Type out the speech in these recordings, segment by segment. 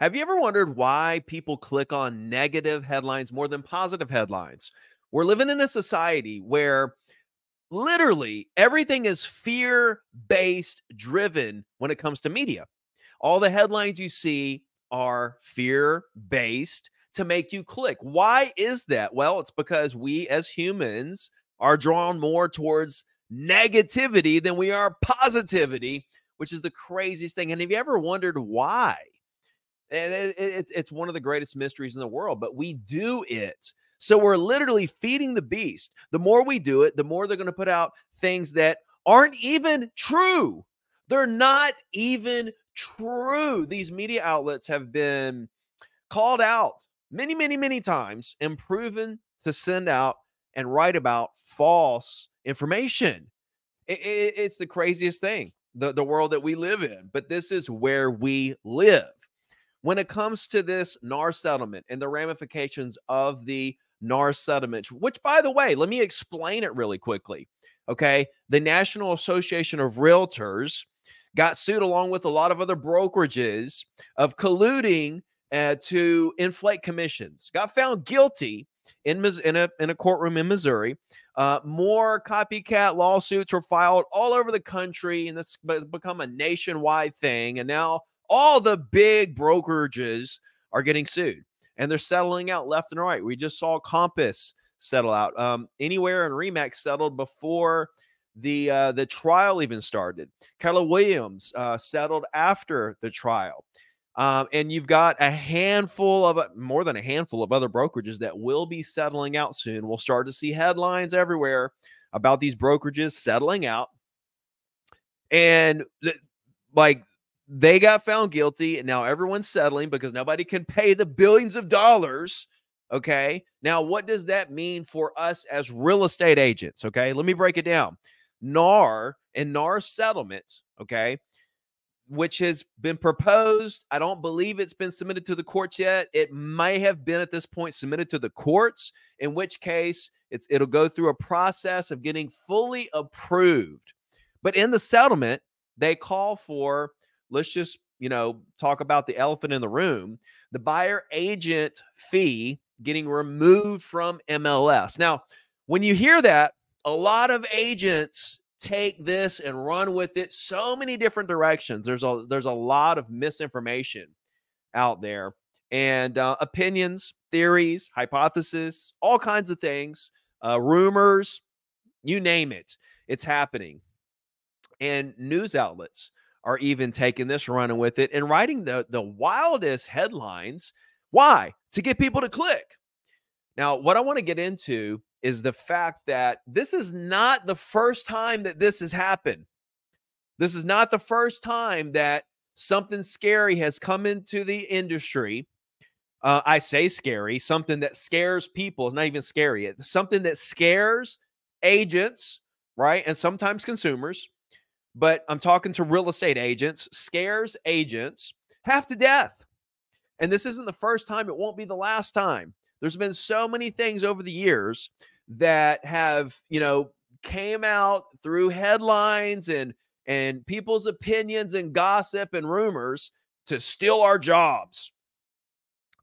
Have you ever wondered why people click on negative headlines more than positive headlines? We're living in a society where literally everything is fear based driven when it comes to media. All the headlines you see are fear based to make you click. Why is that? Well, it's because we as humans are drawn more towards negativity than we are positivity, which is the craziest thing. And have you ever wondered why? It's one of the greatest mysteries in the world, but we do it. So we're literally feeding the beast. The more we do it, the more they're going to put out things that aren't even true. They're not even true. These media outlets have been called out many, many, many times and proven to send out and write about false information. It, it, it's the craziest thing, the, the world that we live in. But this is where we live. When it comes to this NAR settlement and the ramifications of the NAR settlement, which, by the way, let me explain it really quickly. Okay. The National Association of Realtors got sued along with a lot of other brokerages of colluding uh, to inflate commissions, got found guilty in, in, a, in a courtroom in Missouri. Uh, more copycat lawsuits were filed all over the country, and this has become a nationwide thing. And now all the big brokerages are getting sued and they're settling out left and right. We just saw Compass settle out. Um, Anywhere and Remax settled before the uh, the trial even started. Keller Williams uh, settled after the trial. Um, and you've got a handful of uh, more than a handful of other brokerages that will be settling out soon. We'll start to see headlines everywhere about these brokerages settling out. And like they got found guilty, and now everyone's settling because nobody can pay the billions of dollars. Okay. Now, what does that mean for us as real estate agents? Okay. Let me break it down. NAR and NAR settlements, okay, which has been proposed. I don't believe it's been submitted to the courts yet. It may have been at this point submitted to the courts, in which case it's it'll go through a process of getting fully approved. But in the settlement, they call for let's just, you know, talk about the elephant in the room, the buyer agent fee getting removed from MLS. Now, when you hear that, a lot of agents take this and run with it so many different directions. There's a there's a lot of misinformation out there and uh, opinions, theories, hypotheses, all kinds of things, uh, rumors, you name it. It's happening. And news outlets are even taking this running with it and writing the the wildest headlines. Why? To get people to click. Now, what I want to get into is the fact that this is not the first time that this has happened. This is not the first time that something scary has come into the industry. Uh, I say scary, something that scares people. It's not even scary. It's something that scares agents, right? And sometimes consumers. But I'm talking to real estate agents, scares agents half to death. And this isn't the first time, it won't be the last time. There's been so many things over the years that have, you know, came out through headlines and and people's opinions and gossip and rumors to steal our jobs.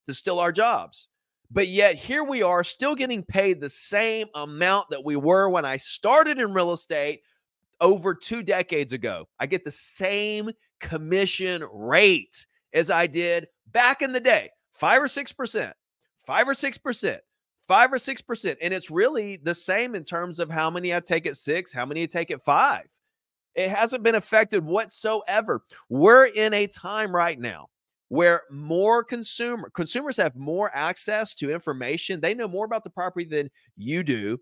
To steal our jobs. But yet here we are still getting paid the same amount that we were when I started in real estate over 2 decades ago. I get the same commission rate as I did back in the day. 5 or 6% five or six percent, five or six percent. And it's really the same in terms of how many I take at six, how many I take at five. It hasn't been affected whatsoever. We're in a time right now where more consumer consumers have more access to information. They know more about the property than you do,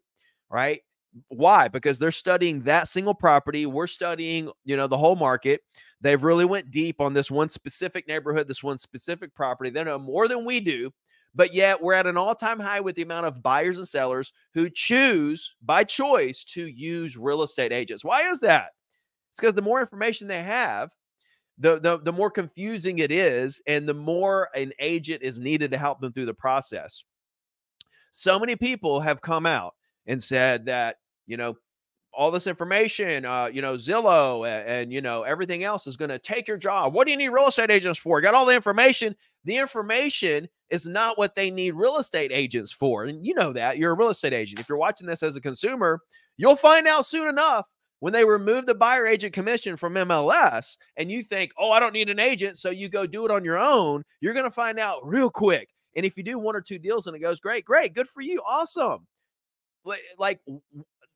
right? Why? Because they're studying that single property. We're studying, you know, the whole market. They've really went deep on this one specific neighborhood, this one specific property. They know more than we do. But yet we're at an all time high with the amount of buyers and sellers who choose by choice to use real estate agents. Why is that? It's because the more information they have, the, the, the more confusing it is, and the more an agent is needed to help them through the process. So many people have come out and said that, you know, all this information, uh, you know, Zillow and, and you know everything else is going to take your job. What do you need real estate agents for? Got all the information. The information is not what they need real estate agents for, and you know that you're a real estate agent. If you're watching this as a consumer, you'll find out soon enough when they remove the buyer agent commission from MLS, and you think, oh, I don't need an agent, so you go do it on your own. You're going to find out real quick. And if you do one or two deals and it goes great, great, good for you, awesome. Like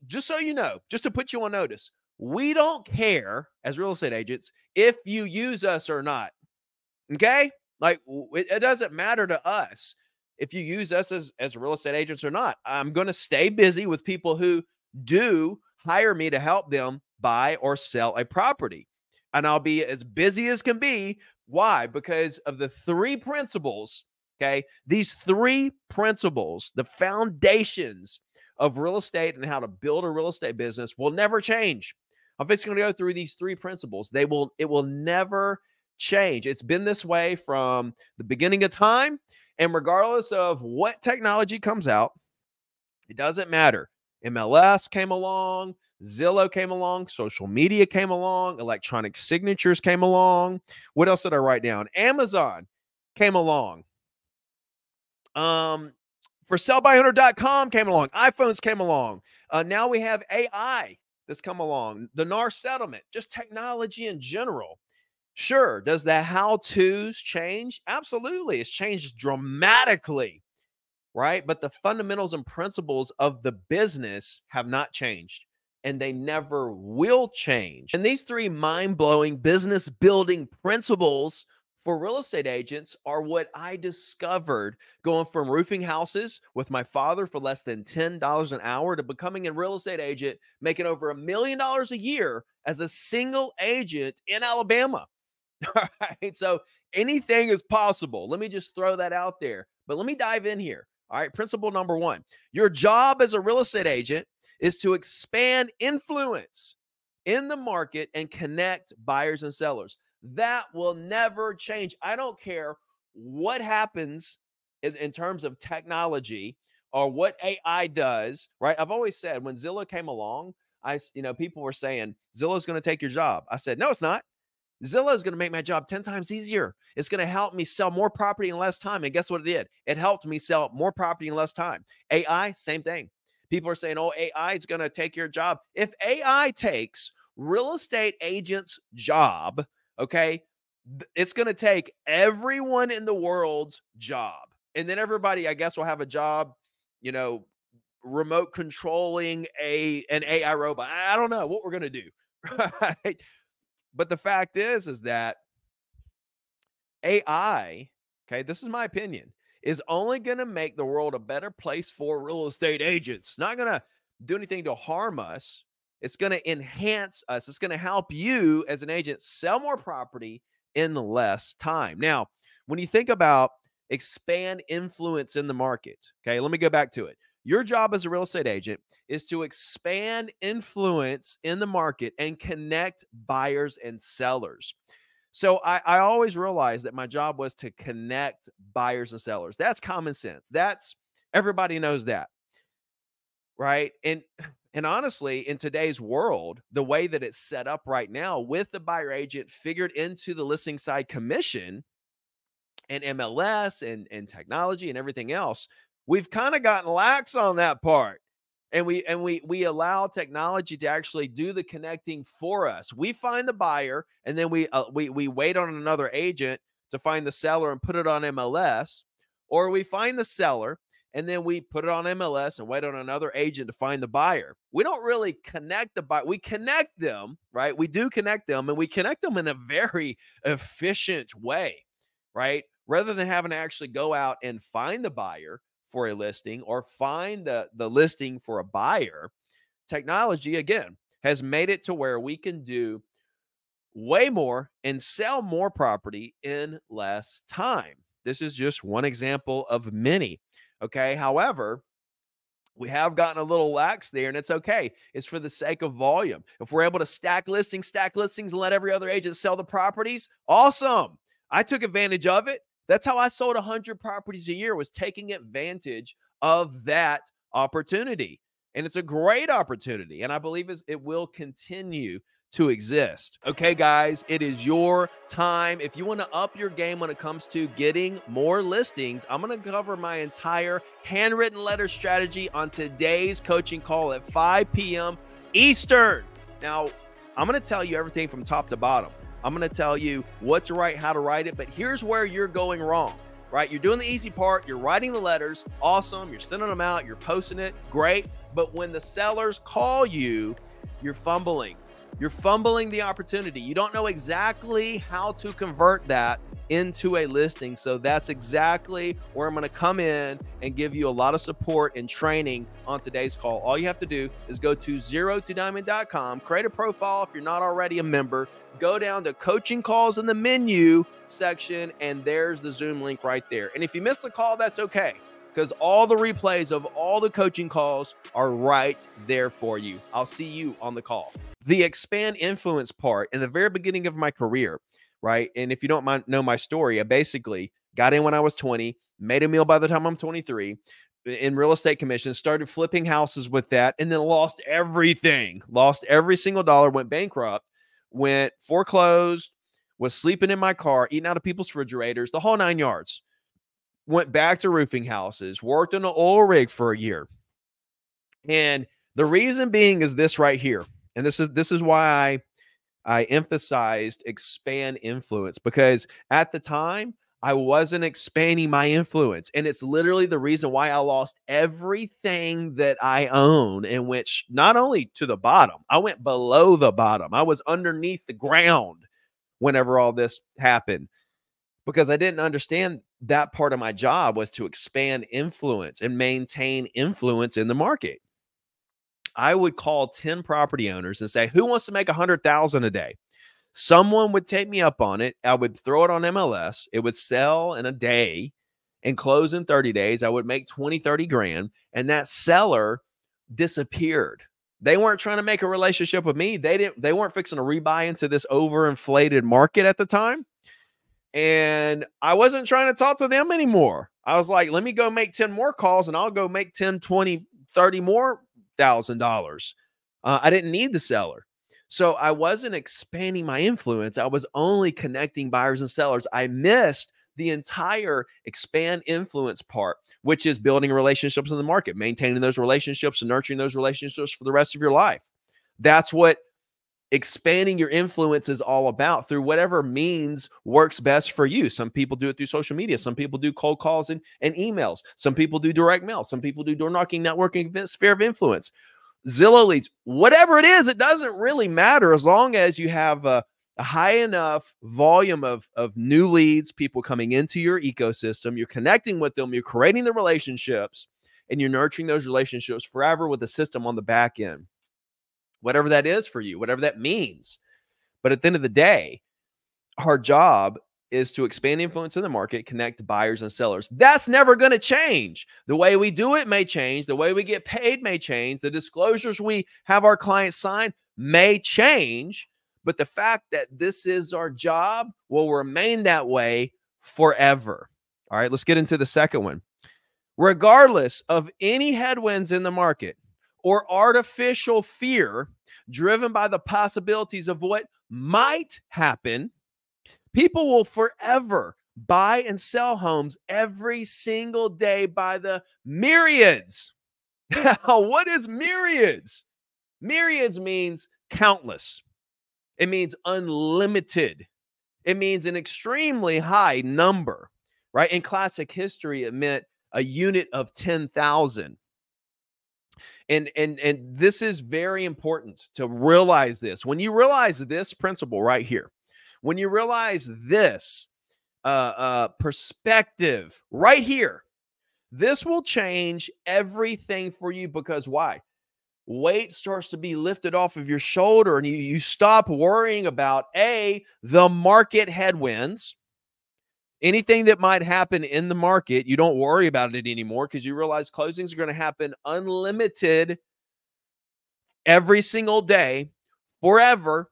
just so you know, just to put you on notice, we don't care as real estate agents if you use us or not. Okay? Like it, it doesn't matter to us if you use us as, as real estate agents or not. I'm going to stay busy with people who do hire me to help them buy or sell a property. And I'll be as busy as can be. Why? Because of the three principles. Okay. These three principles, the foundations of real estate and how to build a real estate business will never change. I'm just going to go through these three principles. They will, it will never change. It's been this way from the beginning of time. And regardless of what technology comes out, it doesn't matter. MLS came along, Zillow came along, social media came along, electronic signatures came along. What else did I write down? Amazon came along. Um, forsalebyowner.com came along, iPhones came along. Uh, now we have AI that's come along, the NAR settlement, just technology in general. Sure, does the how to's change? Absolutely. It's changed dramatically, right? But the fundamentals and principles of the business have not changed and they never will change. And these three mind blowing business building principles for real estate agents are what I discovered going from roofing houses with my father for less than $10 an hour to becoming a real estate agent, making over a million dollars a year as a single agent in Alabama. All right. So anything is possible. Let me just throw that out there. But let me dive in here. All right. Principle number one your job as a real estate agent is to expand influence in the market and connect buyers and sellers. That will never change. I don't care what happens in, in terms of technology or what AI does, right? I've always said when Zillow came along, I, you know, people were saying Zillow's going to take your job. I said, no, it's not. Zillow is going to make my job 10 times easier. It's going to help me sell more property in less time. And guess what it did? It helped me sell more property in less time. AI, same thing. People are saying, oh, AI is going to take your job. If AI takes real estate agent's job, Okay. It's going to take everyone in the world's job. And then everybody, I guess, will have a job, you know, remote controlling a an AI robot. I don't know what we're going to do. Right. But the fact is, is that AI, okay, this is my opinion, is only going to make the world a better place for real estate agents. Not going to do anything to harm us. It's going to enhance us. It's going to help you as an agent sell more property in less time. Now, when you think about expand influence in the market, okay, let me go back to it. Your job as a real estate agent is to expand influence in the market and connect buyers and sellers. So I, I always realized that my job was to connect buyers and sellers. That's common sense. That's everybody knows that. Right. And and honestly, in today's world, the way that it's set up right now with the buyer agent figured into the listing side commission and MLS and, and technology and everything else, we've kind of gotten lax on that part. And we and we we allow technology to actually do the connecting for us. We find the buyer and then we uh, we we wait on another agent to find the seller and put it on MLS, or we find the seller and then we put it on MLS and wait on another agent to find the buyer. We don't really connect the buyer. We connect them, right? We do connect them and we connect them in a very efficient way, right? Rather than having to actually go out and find the buyer for a listing or find the, the listing for a buyer, technology again has made it to where we can do way more and sell more property in less time. This is just one example of many. Okay. However, we have gotten a little lax there, and it's okay. It's for the sake of volume. If we're able to stack listings, stack listings, and let every other agent sell the properties, awesome. I took advantage of it. That's how I sold 100 properties a year, was taking advantage of that opportunity. And it's a great opportunity. And I believe it will continue to exist. Okay, guys, it is your time. If you want to up your game when it comes to getting more listings, I'm going to cover my entire handwritten letter strategy on today's coaching call at 5 p.m. Eastern. Now, I'm going to tell you everything from top to bottom. I'm going to tell you what to write, how to write it, but here's where you're going wrong. Right? You're doing the easy part, you're writing the letters, awesome, you're sending them out, you're posting it, great. But when the sellers call you, you're fumbling you're fumbling the opportunity. You don't know exactly how to convert that into a listing. So that's exactly where I'm going to come in and give you a lot of support and training on today's call. All you have to do is go to zerotodiamond.com, create a profile if you're not already a member, go down to coaching calls in the menu section, and there's the Zoom link right there. And if you miss the call, that's okay because all the replays of all the coaching calls are right there for you. I'll see you on the call the expand influence part in the very beginning of my career, right? And if you don't mind, know my story, I basically got in when I was 20, made a meal by the time I'm 23 in real estate commission, started flipping houses with that, and then lost everything, lost every single dollar, went bankrupt, went foreclosed, was sleeping in my car, eating out of people's refrigerators, the whole nine yards. Went back to roofing houses, worked on an oil rig for a year. And the reason being is this right here and this is this is why I I emphasized expand influence because at the time I wasn't expanding my influence. And it's literally the reason why I lost everything that I own and went not only to the bottom, I went below the bottom. I was underneath the ground whenever all this happened because I didn't understand that part of my job was to expand influence and maintain influence in the market. I would call 10 property owners and say, who wants to make a hundred thousand a day? Someone would take me up on it. I would throw it on MLS. It would sell in a day and close in 30 days. I would make 20, 30 grand. And that seller disappeared. They weren't trying to make a relationship with me. They didn't, they weren't fixing to rebuy into this overinflated market at the time. And I wasn't trying to talk to them anymore. I was like, let me go make 10 more calls and I'll go make 10, 20, 30 more thousand dollars. Uh, I didn't need the seller. So I wasn't expanding my influence. I was only connecting buyers and sellers. I missed the entire expand influence part, which is building relationships in the market, maintaining those relationships and nurturing those relationships for the rest of your life. That's what expanding your influence is all about through whatever means works best for you. Some people do it through social media. Some people do cold calls and, and emails. Some people do direct mail. Some people do door knocking, networking, sphere of influence. Zillow leads, whatever it is, it doesn't really matter as long as you have a, a high enough volume of, of new leads, people coming into your ecosystem. You're connecting with them, you're creating the relationships, and you're nurturing those relationships forever with a system on the back end. Whatever that is for you, whatever that means. But at the end of the day, our job is to expand influence in the market, connect buyers and sellers. That's never going to change. The way we do it may change. The way we get paid may change. The disclosures we have our clients sign may change. But the fact that this is our job will remain that way forever. All right, let's get into the second one. Regardless of any headwinds in the market or artificial fear driven by the possibilities of what might happen, People will forever buy and sell homes every single day by the myriads. Now, what is myriads? Myriads means countless, it means unlimited, it means an extremely high number, right? In classic history, it meant a unit of 10,000 and and and this is very important to realize this when you realize this principle right here when you realize this uh, uh, perspective right here, this will change everything for you because why? Weight starts to be lifted off of your shoulder and you, you stop worrying about A, the market headwinds. Anything that might happen in the market, you don't worry about it anymore because you realize closings are going to happen unlimited every single day forever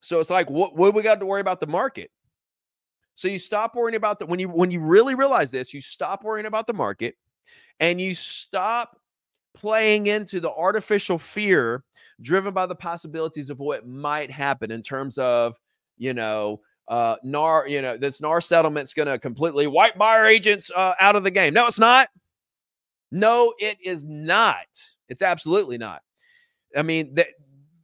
so it's like, what, what we got to worry about the market? So you stop worrying about that when you when you really realize this, you stop worrying about the market and you stop playing into the artificial fear driven by the possibilities of what might happen in terms of, you know, uh, NAR, you know, this NAR settlement's going to completely wipe buyer agents uh, out of the game. No, it's not. No, it is not. It's absolutely not. I mean, th-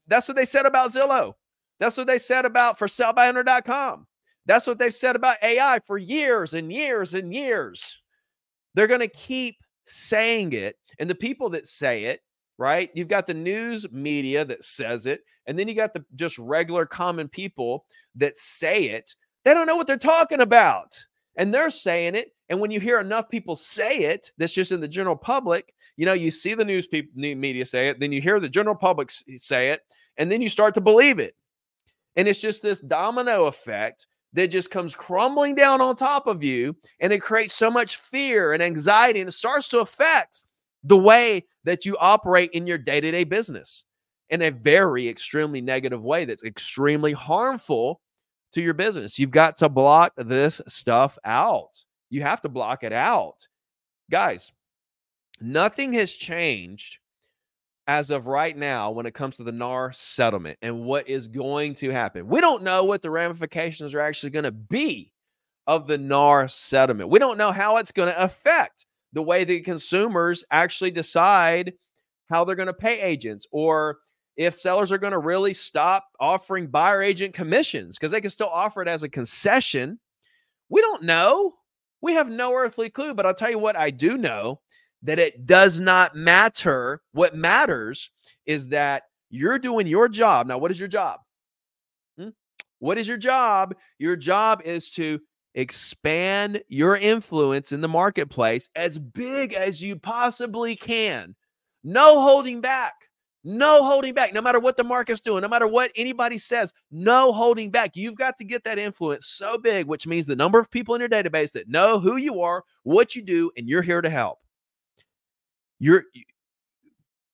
that's what they said about Zillow. That's what they said about forsalebyowner.com. That's what they've said about AI for years and years and years. They're going to keep saying it. And the people that say it, right? You've got the news media that says it. And then you got the just regular common people that say it. They don't know what they're talking about. And they're saying it. And when you hear enough people say it, that's just in the general public, you know, you see the news people, media say it, then you hear the general public say it, and then you start to believe it. And it's just this domino effect that just comes crumbling down on top of you and it creates so much fear and anxiety and it starts to affect the way that you operate in your day-to-day business in a very extremely negative way that's extremely harmful to your business. You've got to block this stuff out. You have to block it out. Guys, nothing has changed as of right now when it comes to the NAR settlement and what is going to happen. We don't know what the ramifications are actually going to be of the NAR settlement. We don't know how it's going to affect the way the consumers actually decide how they're going to pay agents or if sellers are going to really stop offering buyer agent commissions because they can still offer it as a concession. We don't know. We have no earthly clue, but I'll tell you what I do know that it does not matter. What matters is that you're doing your job. Now, what is your job? Hmm? What is your job? Your job is to expand your influence in the marketplace as big as you possibly can. No holding back. No holding back. No matter what the market's doing, no matter what anybody says, no holding back. You've got to get that influence so big, which means the number of people in your database that know who you are, what you do, and you're here to help. You're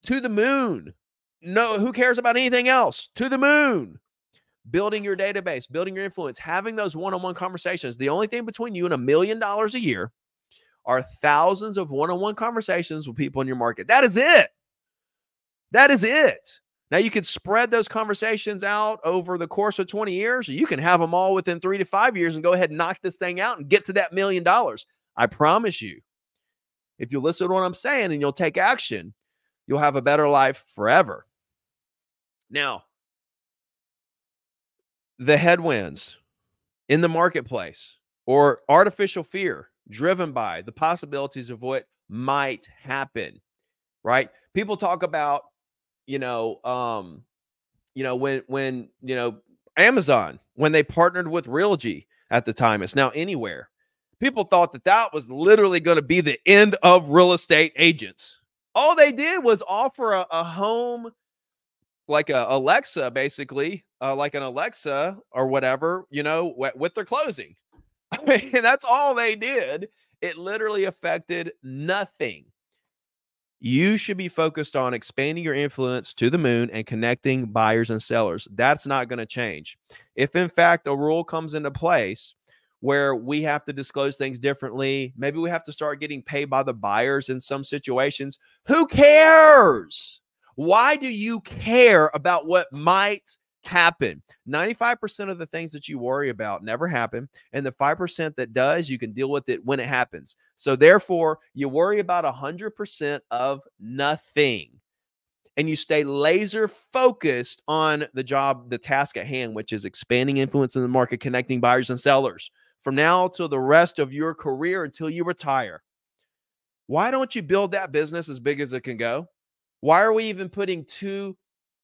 to the moon. No, who cares about anything else? To the moon. Building your database, building your influence, having those one on one conversations. The only thing between you and a million dollars a year are thousands of one on one conversations with people in your market. That is it. That is it. Now, you could spread those conversations out over the course of 20 years, or you can have them all within three to five years and go ahead and knock this thing out and get to that million dollars. I promise you, if you listen to what I'm saying and you'll take action, you'll have a better life forever. Now, the headwinds in the marketplace or artificial fear driven by the possibilities of what might happen, right? People talk about, you know, um, you know, when when you know Amazon when they partnered with Realogy at the time, it's now anywhere people thought that that was literally going to be the end of real estate agents. All they did was offer a, a home like a Alexa, basically, uh, like an Alexa or whatever, you know, with, with their closing. I mean, that's all they did. It literally affected nothing. You should be focused on expanding your influence to the moon and connecting buyers and sellers. That's not going to change. If, in fact, a rule comes into place where we have to disclose things differently. Maybe we have to start getting paid by the buyers in some situations. Who cares? Why do you care about what might happen? 95% of the things that you worry about never happen. And the 5% that does, you can deal with it when it happens. So therefore, you worry about 100% of nothing and you stay laser focused on the job, the task at hand, which is expanding influence in the market, connecting buyers and sellers from now till the rest of your career until you retire. Why don't you build that business as big as it can go? Why are we even putting two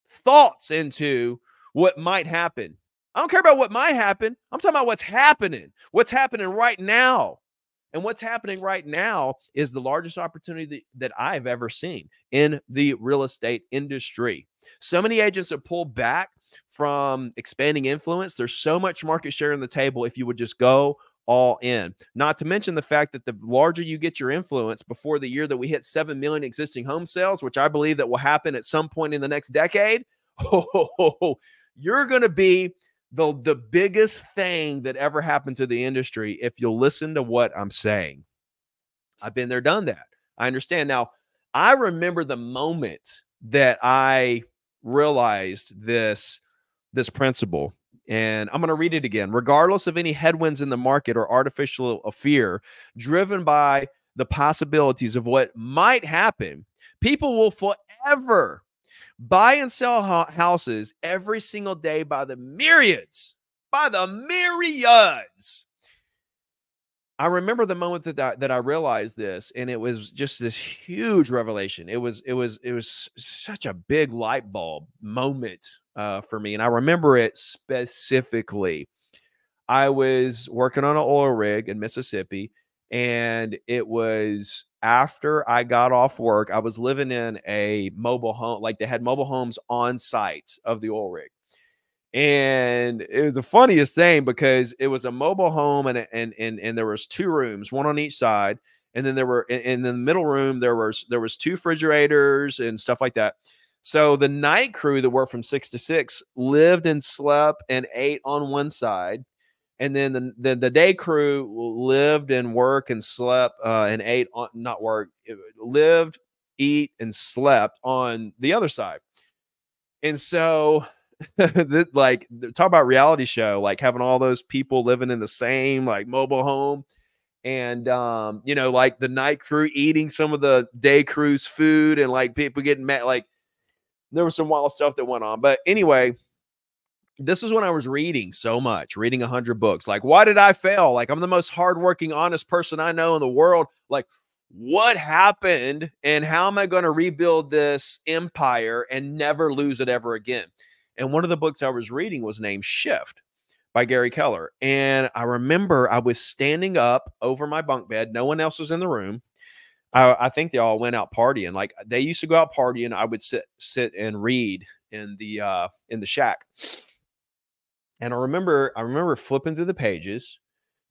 thoughts into what might happen? I don't care about what might happen. I'm talking about what's happening, what's happening right now. And what's happening right now is the largest opportunity that, that I've ever seen in the real estate industry. So many agents have pulled back from expanding influence. There's so much market share on the table if you would just go all in. Not to mention the fact that the larger you get your influence before the year that we hit 7 million existing home sales, which I believe that will happen at some point in the next decade, oh, you're going to be the the biggest thing that ever happened to the industry if you'll listen to what I'm saying. I've been there done that. I understand. Now, I remember the moment that I realized this this principle and I'm going to read it again. Regardless of any headwinds in the market or artificial fear driven by the possibilities of what might happen, people will forever buy and sell houses every single day by the myriads, by the myriads. I remember the moment that I, that I realized this, and it was just this huge revelation. It was it was it was such a big light bulb moment uh, for me, and I remember it specifically. I was working on an oil rig in Mississippi, and it was after I got off work. I was living in a mobile home, like they had mobile homes on site of the oil rig. And it was the funniest thing because it was a mobile home and and and, and there was two rooms, one on each side. And then there were in, the middle room, there was there was two refrigerators and stuff like that. So the night crew that worked from six to six lived and slept and ate on one side and then the, the, the day crew lived and worked and slept uh, and ate on not work lived eat and slept on the other side. And so like talk about reality show like having all those people living in the same like mobile home and um you know like the night crew eating some of the day crew's food and like people getting mad like there was some wild stuff that went on. But anyway this is when I was reading so much, reading a hundred books. Like, why did I fail? Like, I'm the most hardworking, honest person I know in the world. Like, what happened and how am I going to rebuild this empire and never lose it ever again? And one of the books I was reading was named Shift by Gary Keller. And I remember I was standing up over my bunk bed. No one else was in the room. I, I think they all went out partying. Like they used to go out partying. I would sit sit and read in the uh in the shack and I remember I remember flipping through the pages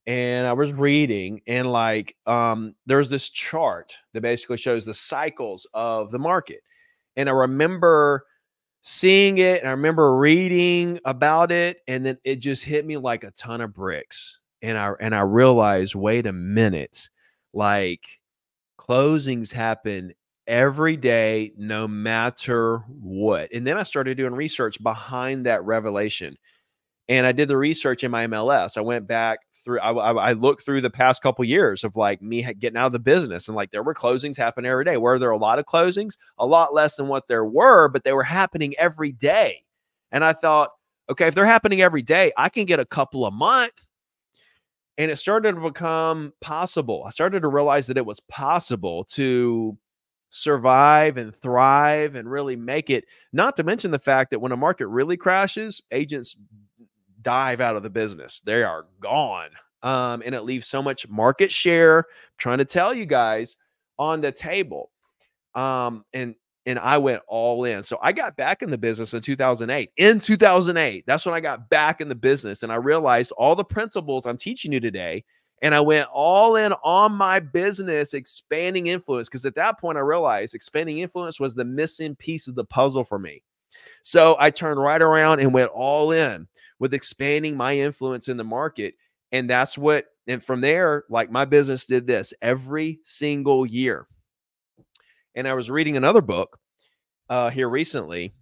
and I was reading and like um there's this chart that basically shows the cycles of the market. And I remember seeing it and I remember reading about it and then it just hit me like a ton of bricks. And I and I realized, wait a minute, like closings happen every day no matter what. And then I started doing research behind that revelation and I did the research in my MLS. I went back through. I, I, I looked through the past couple years of like me getting out of the business, and like there were closings happening every day. Were there a lot of closings? A lot less than what there were, but they were happening every day. And I thought, okay, if they're happening every day, I can get a couple a month. And it started to become possible. I started to realize that it was possible to survive and thrive and really make it. Not to mention the fact that when a market really crashes, agents dive out of the business. They are gone. Um, and it leaves so much market share. Trying to tell you guys on the table. Um, and and I went all in. So I got back in the business in 2008. In 2008, that's when I got back in the business and I realized all the principles I'm teaching you today. And I went all in on my business, expanding influence. Because at that point, I realized expanding influence was the missing piece of the puzzle for me. So I turned right around and went all in with expanding my influence in the market. And that's what, and from there, like my business did this every single year. And I was reading another book uh, here recently,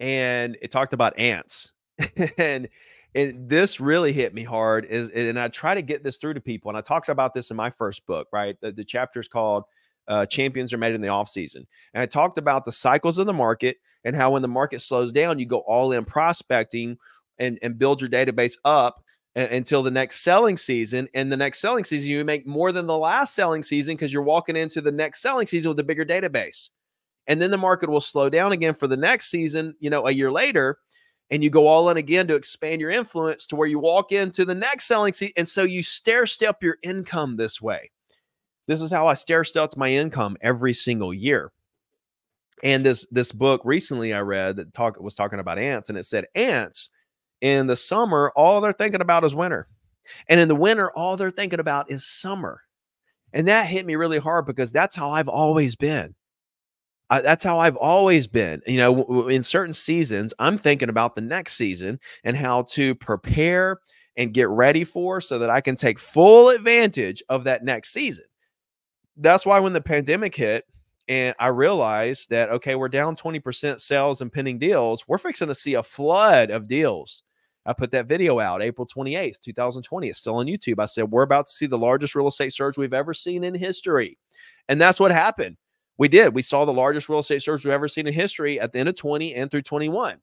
and it talked about ants. and and this really hit me hard is and i try to get this through to people and i talked about this in my first book right the, the chapter is called uh, champions are made in the off season and i talked about the cycles of the market and how when the market slows down, you go all in prospecting and, and build your database up until the next selling season. And the next selling season, you make more than the last selling season because you're walking into the next selling season with a bigger database. And then the market will slow down again for the next season, you know, a year later. And you go all in again to expand your influence to where you walk into the next selling season. And so you stair step your income this way. This is how I stair step my income every single year. And this this book recently I read that talk was talking about ants, and it said ants in the summer all they're thinking about is winter, and in the winter all they're thinking about is summer, and that hit me really hard because that's how I've always been. I, that's how I've always been. You know, in certain seasons, I'm thinking about the next season and how to prepare and get ready for so that I can take full advantage of that next season. That's why when the pandemic hit and I realized that okay, we're down 20% sales and pending deals. We're fixing to see a flood of deals. I put that video out April 28th, 2020. It's still on YouTube. I said, We're about to see the largest real estate surge we've ever seen in history. And that's what happened. We did. We saw the largest real estate surge we've ever seen in history at the end of 20 and through 21.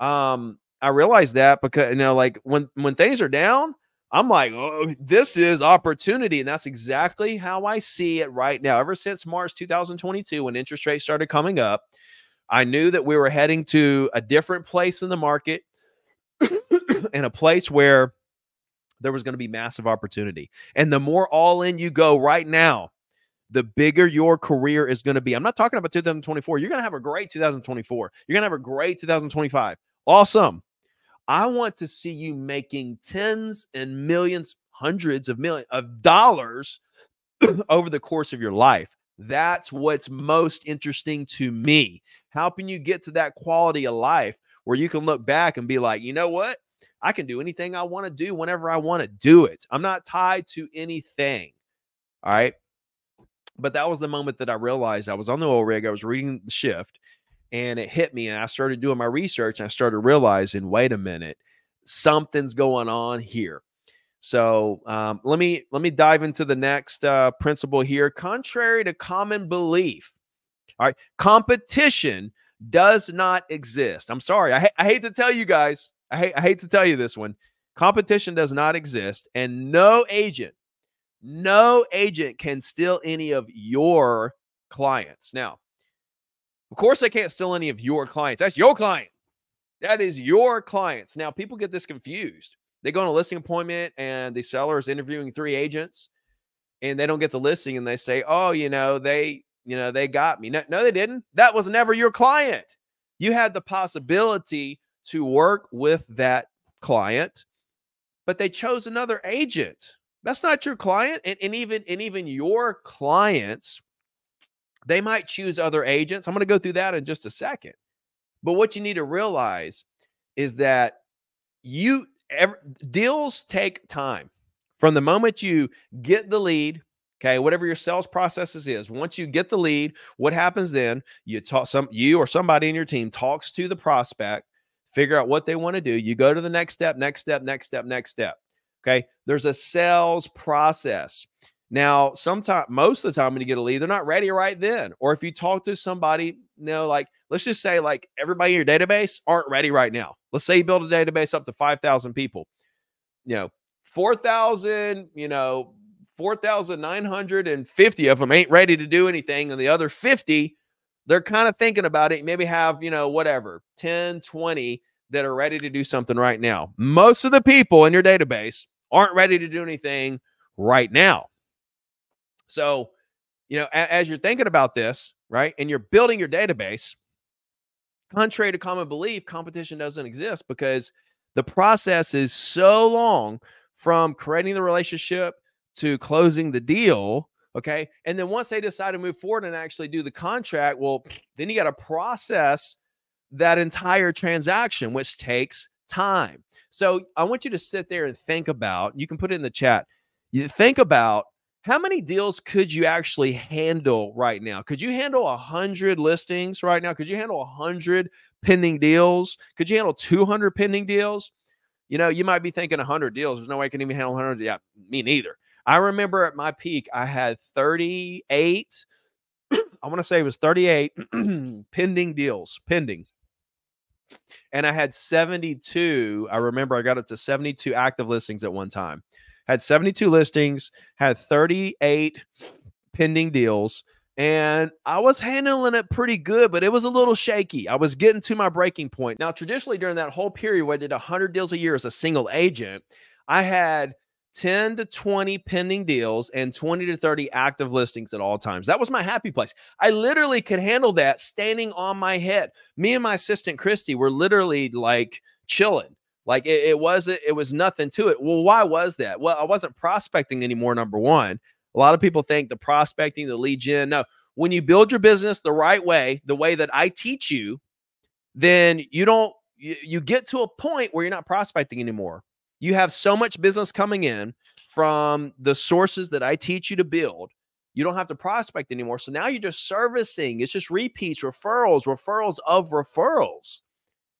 Um, I realized that because you know, like when when things are down, I'm like, oh, this is opportunity. And that's exactly how I see it right now. Ever since March 2022, when interest rates started coming up, I knew that we were heading to a different place in the market and a place where there was going to be massive opportunity. And the more all in you go right now, the bigger your career is going to be. I'm not talking about 2024. You're going to have a great 2024. You're going to have a great 2025. Awesome. I want to see you making tens and millions, hundreds of millions of dollars over the course of your life. That's what's most interesting to me. Helping you get to that quality of life where you can look back and be like, you know what? I can do anything I want to do whenever I want to do it. I'm not tied to anything. All right. But that was the moment that I realized I was on the oil rig. I was reading the shift and it hit me and I started doing my research and I started realizing, wait a minute, something's going on here. So um, let me let me dive into the next uh, principle here. Contrary to common belief, all right, competition does not exist. I'm sorry, I, ha- I hate to tell you guys, I hate I hate to tell you this one. Competition does not exist, and no agent, no agent can steal any of your clients. Now, of course, I can't steal any of your clients. That's your client. That is your clients. Now, people get this confused. They go on a listing appointment and the seller is interviewing three agents and they don't get the listing and they say, oh, you know, they, you know, they got me. No, no, they didn't. That was never your client. You had the possibility to work with that client, but they chose another agent. That's not your client. And, and even and even your clients they might choose other agents. I'm going to go through that in just a second. But what you need to realize is that you deals take time from the moment you get the lead okay whatever your sales processes is once you get the lead what happens then you talk some you or somebody in your team talks to the prospect figure out what they want to do you go to the next step next step next step next step okay there's a sales process now, sometimes, most of the time when you get a lead, they're not ready right then. Or if you talk to somebody, you know, like let's just say like everybody in your database aren't ready right now. Let's say you build a database up to 5,000 people. You know, 4,000, you know, 4,950 of them ain't ready to do anything. And the other 50, they're kind of thinking about it. Maybe have, you know, whatever, 10, 20 that are ready to do something right now. Most of the people in your database aren't ready to do anything right now. So, you know, as you're thinking about this, right, and you're building your database, contrary to common belief, competition doesn't exist because the process is so long from creating the relationship to closing the deal. Okay. And then once they decide to move forward and actually do the contract, well, then you got to process that entire transaction, which takes time. So I want you to sit there and think about, you can put it in the chat. You think about how many deals could you actually handle right now? Could you handle a hundred listings right now? Could you handle a hundred pending deals? Could you handle 200 pending deals? You know, you might be thinking 100 deals. There's no way I can even handle 100. Yeah, me neither. I remember at my peak, I had 38. I want to say it was 38 pending deals, pending. And I had 72. I remember I got up to 72 active listings at one time had 72 listings, had 38 pending deals, and I was handling it pretty good, but it was a little shaky. I was getting to my breaking point. Now, traditionally, during that whole period where I did 100 deals a year as a single agent, I had 10 to 20 pending deals and 20 to 30 active listings at all times. That was my happy place. I literally could handle that standing on my head. Me and my assistant Christy were literally like chilling. Like it, it wasn't, it was nothing to it. Well, why was that? Well, I wasn't prospecting anymore. Number one, a lot of people think the prospecting, the lead gen. No, when you build your business the right way, the way that I teach you, then you don't, you, you get to a point where you're not prospecting anymore. You have so much business coming in from the sources that I teach you to build. You don't have to prospect anymore. So now you're just servicing. It's just repeats, referrals, referrals of referrals.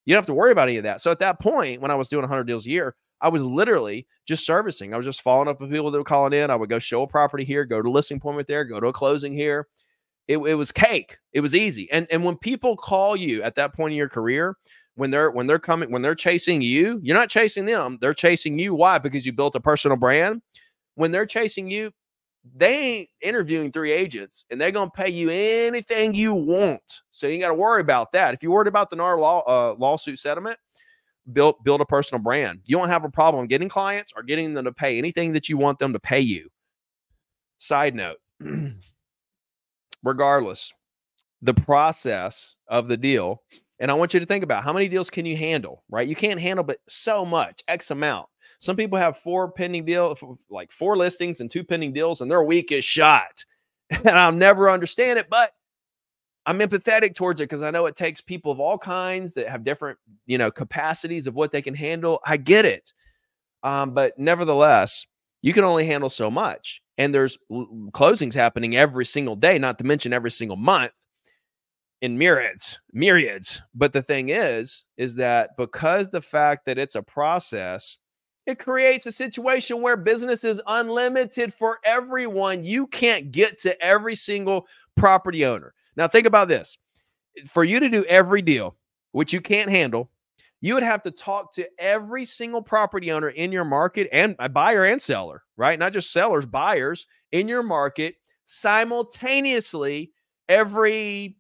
You don't have to worry about any of that. So at that point, when I was doing 100 deals a year, I was literally just servicing. I was just following up with people that were calling in. I would go show a property here, go to listing appointment there, go to a closing here. It, it was cake. It was easy. And and when people call you at that point in your career, when they're when they're coming when they're chasing you, you're not chasing them. They're chasing you. Why? Because you built a personal brand. When they're chasing you, they ain't interviewing three agents and they're going to pay you anything you want. So you got to worry about that. If you're worried about the NAR law, uh, lawsuit settlement, build build a personal brand. You don't have a problem getting clients or getting them to pay anything that you want them to pay you. Side note, regardless, the process of the deal, and I want you to think about how many deals can you handle, right? You can't handle but so much, X amount. Some people have four pending deal, like four listings and two pending deals, and their week is shot. And I'll never understand it, but I'm empathetic towards it because I know it takes people of all kinds that have different, you know, capacities of what they can handle. I get it. Um, but nevertheless, you can only handle so much. And there's closings happening every single day, not to mention every single month in myriads, myriads. But the thing is, is that because the fact that it's a process, it creates a situation where business is unlimited for everyone. You can't get to every single property owner. Now, think about this for you to do every deal, which you can't handle, you would have to talk to every single property owner in your market and a buyer and seller, right? Not just sellers, buyers in your market simultaneously every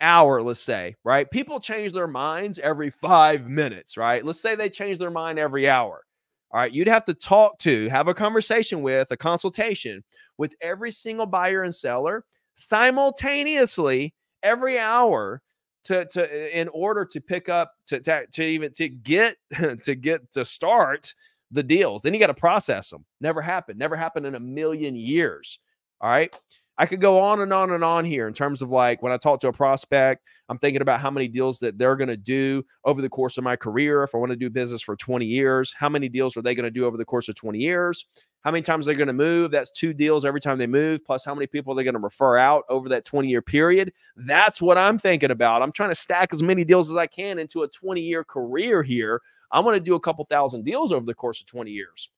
hour, let's say, right? People change their minds every five minutes, right? Let's say they change their mind every hour. All right, you'd have to talk to, have a conversation with, a consultation with every single buyer and seller simultaneously every hour to to in order to pick up to to, to even to get to get to start the deals. Then you got to process them. Never happened. Never happened in a million years. All right. I could go on and on and on here in terms of like when I talk to a prospect, I'm thinking about how many deals that they're going to do over the course of my career. If I want to do business for 20 years, how many deals are they going to do over the course of 20 years? How many times they're going to move? That's two deals every time they move, plus how many people are they're going to refer out over that 20 year period. That's what I'm thinking about. I'm trying to stack as many deals as I can into a 20 year career here. I want to do a couple thousand deals over the course of 20 years.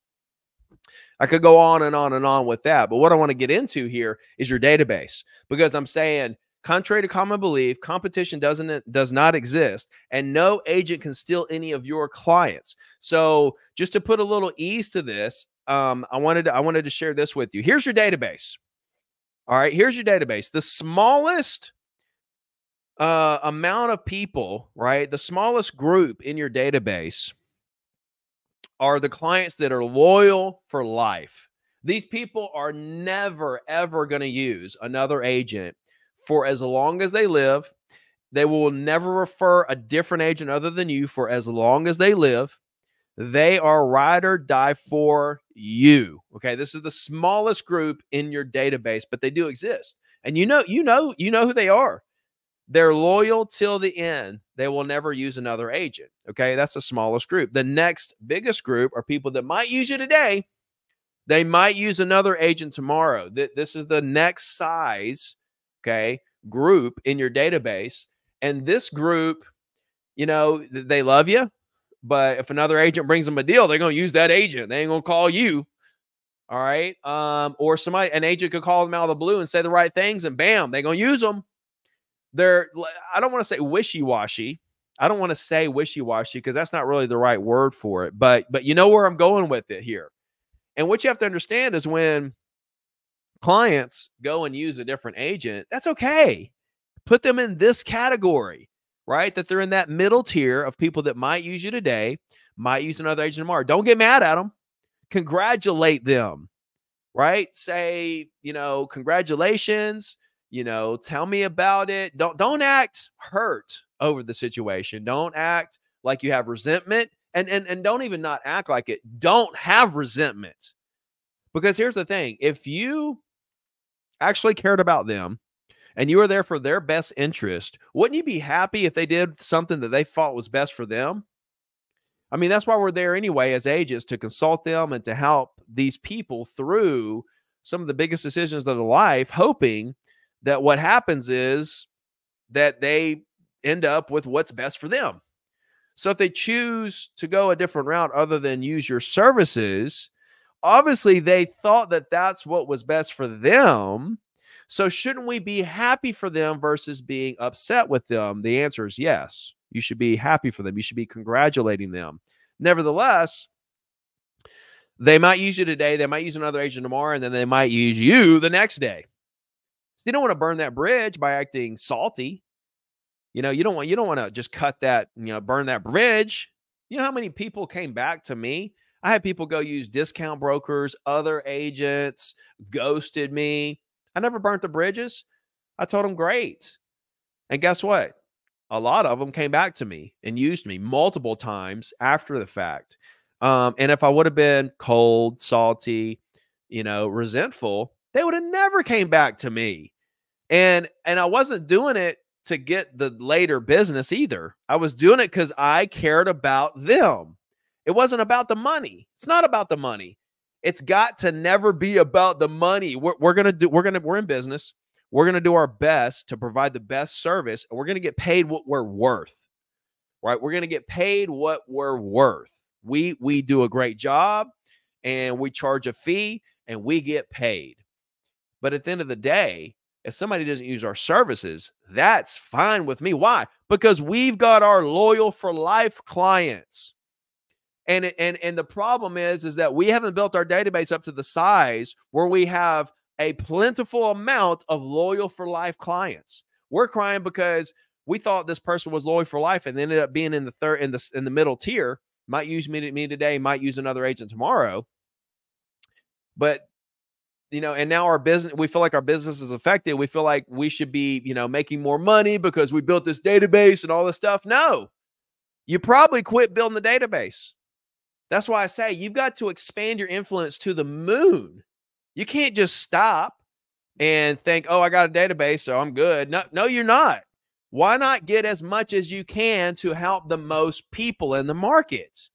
I could go on and on and on with that. But what I want to get into here is your database because I'm saying contrary to common belief competition doesn't does not exist and no agent can steal any of your clients. So just to put a little ease to this um, i wanted to, i wanted to share this with you. Here's your database. All right here's your database. The smallest uh, amount of people right the smallest group in your database are the clients that are loyal for life. These people are never, ever going to use another agent for as long as they live. They will never refer a different agent other than you for as long as they live. They are ride or die for you. Okay. This is the smallest group in your database, but they do exist. And you know, you know, you know who they are. They're loyal till the end. They will never use another agent. Okay. That's the smallest group. The next biggest group are people that might use you today. They might use another agent tomorrow. This is the next size, okay, group in your database. And this group, you know, they love you, but if another agent brings them a deal, they're going to use that agent. They ain't going to call you. All right. Um, or somebody, an agent could call them out of the blue and say the right things, and bam, they're going to use them they're I don't want to say wishy-washy. I don't want to say wishy-washy because that's not really the right word for it. But but you know where I'm going with it here. And what you have to understand is when clients go and use a different agent, that's okay. Put them in this category, right? That they're in that middle tier of people that might use you today, might use another agent tomorrow. Don't get mad at them. Congratulate them, right? Say, you know, congratulations you know tell me about it. Don't don't act hurt over the situation. Don't act like you have resentment and and and don't even not act like it. Don't have resentment. Because here's the thing if you actually cared about them and you were there for their best interest wouldn't you be happy if they did something that they thought was best for them? I mean that's why we're there anyway as agents to consult them and to help these people through some of the biggest decisions of their life, hoping that what happens is that they end up with what's best for them. So if they choose to go a different route other than use your services, obviously they thought that that's what was best for them. So shouldn't we be happy for them versus being upset with them? The answer is yes. You should be happy for them. You should be congratulating them. Nevertheless, they might use you today, they might use another agent tomorrow, and then they might use you the next day. So you don't want to burn that bridge by acting salty. You know, you don't want you don't want to just cut that, you know, burn that bridge. You know how many people came back to me? I had people go use discount brokers, other agents, ghosted me. I never burnt the bridges. I told them great. And guess what? A lot of them came back to me and used me multiple times after the fact. Um, and if I would have been cold, salty, you know, resentful, they would have never came back to me. And and I wasn't doing it to get the later business either. I was doing it because I cared about them. It wasn't about the money. It's not about the money. It's got to never be about the money. We're, we're gonna do. We're gonna. We're in business. We're gonna do our best to provide the best service, and we're gonna get paid what we're worth. Right? We're gonna get paid what we're worth. We we do a great job, and we charge a fee, and we get paid. But at the end of the day, if somebody doesn't use our services, that's fine with me. Why? Because we've got our loyal for life clients. And, and, and the problem is, is that we haven't built our database up to the size where we have a plentiful amount of loyal for life clients. We're crying because we thought this person was loyal for life and ended up being in the third in the in the middle tier. Might use me, me today, might use another agent tomorrow. But you know, and now our business, we feel like our business is affected. We feel like we should be, you know, making more money because we built this database and all this stuff. No, you probably quit building the database. That's why I say you've got to expand your influence to the moon. You can't just stop and think, oh, I got a database, so I'm good. No, no, you're not. Why not get as much as you can to help the most people in the market?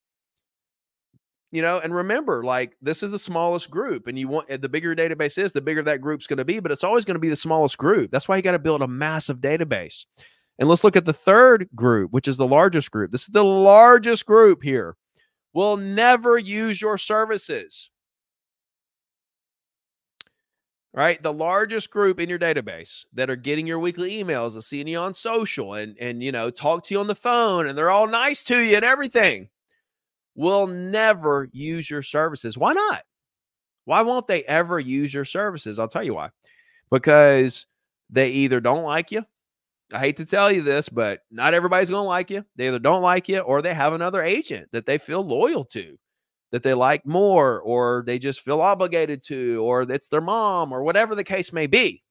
You know and remember like this is the smallest group and you want eh, the bigger your database is the bigger that group's going to be but it's always going to be the smallest group. That's why you got to build a massive database. And let's look at the third group which is the largest group. This is the largest group here. Will never use your services. Right? The largest group in your database that are getting your weekly emails and seeing you on social and and you know talk to you on the phone and they're all nice to you and everything will never use your services. Why not? Why won't they ever use your services? I'll tell you why. Because they either don't like you. I hate to tell you this, but not everybody's going to like you. They either don't like you or they have another agent that they feel loyal to, that they like more, or they just feel obligated to, or it's their mom, or whatever the case may be.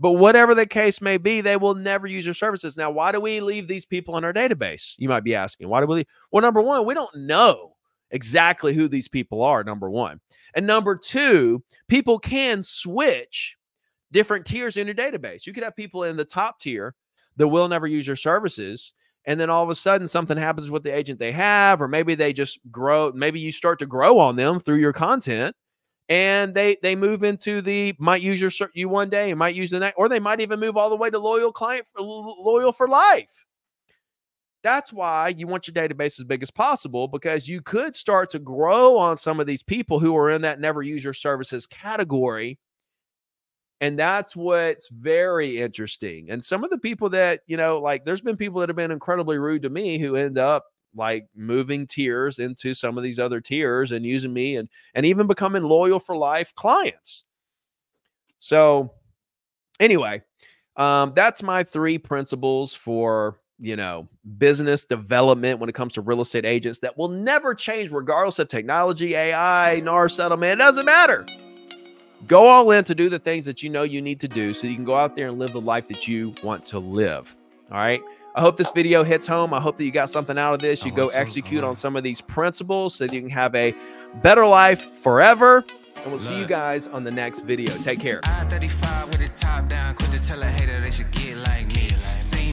But whatever the case may be, they will never use your services. Now, why do we leave these people in our database? You might be asking. Why do we leave? Well, number one, we don't know exactly who these people are, number one. And number two, people can switch different tiers in your database. You could have people in the top tier that will never use your services. And then all of a sudden, something happens with the agent they have, or maybe they just grow. Maybe you start to grow on them through your content and they they move into the might use your you one day and might use the next, or they might even move all the way to loyal client for, loyal for life. That's why you want your database as big as possible because you could start to grow on some of these people who are in that never use your services category. And that's what's very interesting. And some of the people that, you know, like there's been people that have been incredibly rude to me who end up like moving tiers into some of these other tiers and using me and and even becoming loyal for life clients. So anyway, um, that's my three principles for you know business development when it comes to real estate agents that will never change regardless of technology, AI, NAR settlement. It doesn't matter. Go all in to do the things that you know you need to do so you can go out there and live the life that you want to live. All right. I hope this video hits home. I hope that you got something out of this. You go execute on some of these principles so that you can have a better life forever. And we'll see you guys on the next video. Take care.